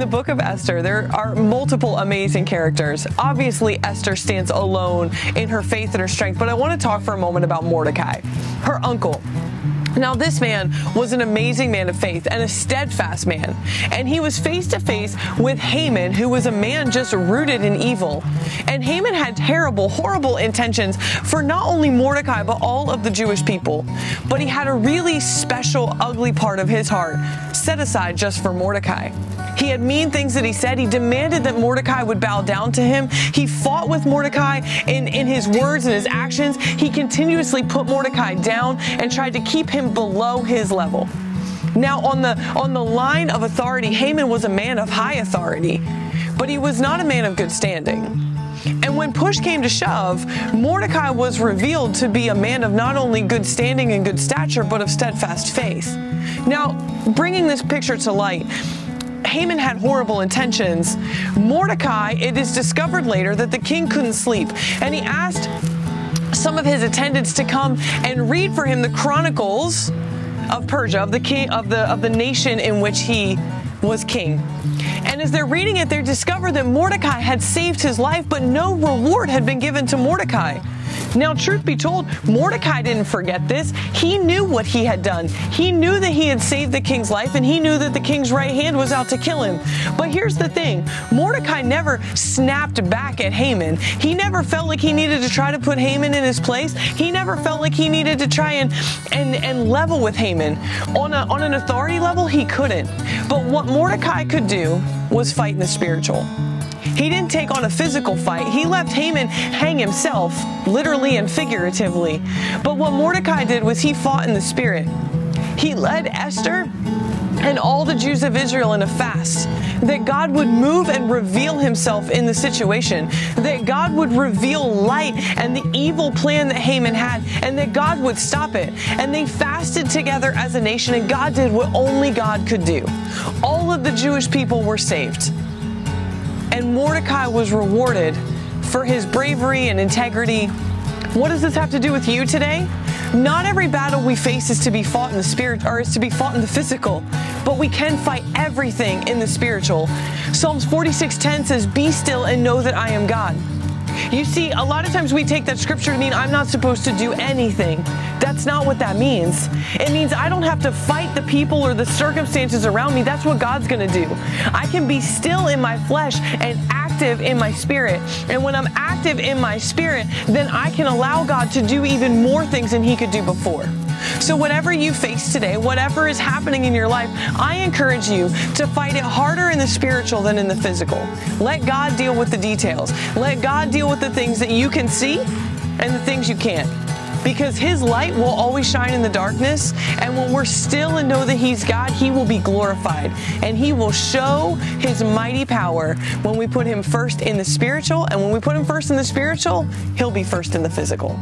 the book of Esther, there are multiple amazing characters. Obviously, Esther stands alone in her faith and her strength, but I want to talk for a moment about Mordecai, her uncle. Now, this man was an amazing man of faith and a steadfast man. And he was face to face with Haman, who was a man just rooted in evil. And Haman had terrible, horrible intentions for not only Mordecai, but all of the Jewish people. But he had a really special, ugly part of his heart set aside just for Mordecai. He had mean things that he said. He demanded that Mordecai would bow down to him. He fought with Mordecai in, in his words and his actions. He continuously put Mordecai down and tried to keep him below his level. Now, on the, on the line of authority, Haman was a man of high authority, but he was not a man of good standing. And when push came to shove, Mordecai was revealed to be a man of not only good standing and good stature, but of steadfast faith. Now, bringing this picture to light, Haman had horrible intentions. Mordecai, it is discovered later that the king couldn't sleep, and he asked some of his attendants to come and read for him the chronicles of Persia, of the king of the of the nation in which he was king. And as they're reading it, they discover that Mordecai had saved his life, but no reward had been given to Mordecai. Now, truth be told, Mordecai didn't forget this. He knew what he had done. He knew that he had saved the king's life, and he knew that the king's right hand was out to kill him. But here's the thing Mordecai never snapped back at Haman. He never felt like he needed to try to put Haman in his place. He never felt like he needed to try and, and, and level with Haman. On, a, on an authority level, he couldn't. But what Mordecai could do was fight in the spiritual. He didn't take on a physical fight. He left Haman hang himself, literally and figuratively. But what Mordecai did was he fought in the spirit. He led Esther and all the Jews of Israel in a fast, that God would move and reveal himself in the situation, that God would reveal light and the evil plan that Haman had, and that God would stop it. And they fasted together as a nation, and God did what only God could do. All of the Jewish people were saved. And Mordecai was rewarded for his bravery and integrity. What does this have to do with you today? Not every battle we face is to be fought in the spirit or is to be fought in the physical, but we can fight everything in the spiritual. Psalms 46:10 says, "Be still and know that I am God." You see, a lot of times we take that scripture to mean I'm not supposed to do anything. That's not what that means. It means I don't have to fight the people or the circumstances around me. That's what God's going to do. I can be still in my flesh and active in my spirit. And when I'm active in my spirit, then I can allow God to do even more things than He could do before. So, whatever you face today, whatever is happening in your life, I encourage you to fight it harder in the spiritual than in the physical. Let God deal with the details. Let God deal with the things that you can see and the things you can't. Because His light will always shine in the darkness. And when we're still and know that He's God, He will be glorified. And He will show His mighty power when we put Him first in the spiritual. And when we put Him first in the spiritual, He'll be first in the physical.